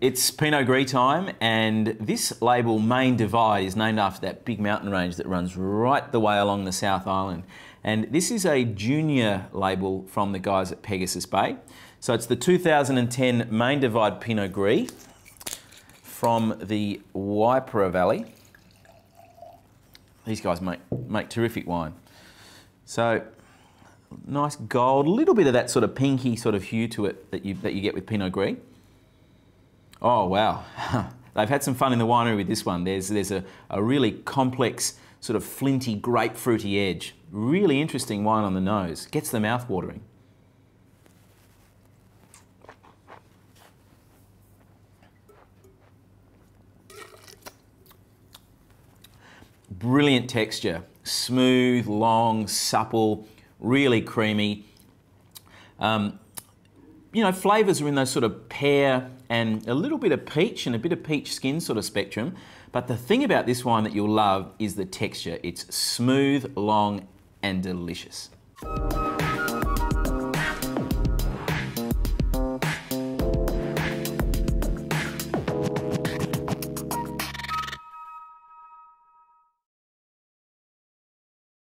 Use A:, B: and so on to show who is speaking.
A: It's Pinot Gris time, and this label, Main Divide, is named after that big mountain range that runs right the way along the South Island. And this is a junior label from the guys at Pegasus Bay. So it's the 2010 Main Divide Pinot Gris from the Waipara Valley. These guys make, make terrific wine. So nice gold, a little bit of that sort of pinky sort of hue to it that you, that you get with Pinot Gris. Oh, wow. They've had some fun in the winery with this one. There's, there's a, a really complex, sort of flinty, grapefruity edge. Really interesting wine on the nose. Gets the mouth watering. Brilliant texture. Smooth, long, supple, really creamy. Um, you know, flavours are in those sort of pear and a little bit of peach and a bit of peach skin sort of spectrum. But the thing about this wine that you'll love is the texture. It's smooth, long, and delicious.